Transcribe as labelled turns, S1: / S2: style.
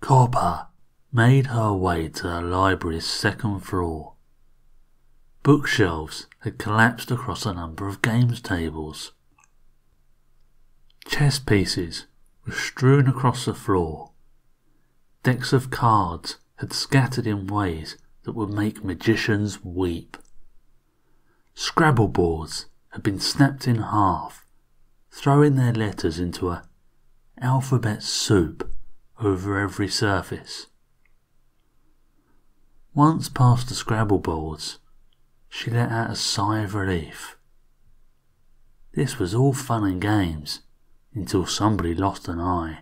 S1: Copper made her way to the library's second floor. Bookshelves had collapsed across a number of games tables. Chess pieces were strewn across the floor. Decks of cards had scattered in ways that would make magicians weep. Scrabble boards had been snapped in half, throwing their letters into a alphabet soup over every surface. Once past the Scrabble boards, she let out a sigh of relief. This was all fun and games until somebody lost an eye.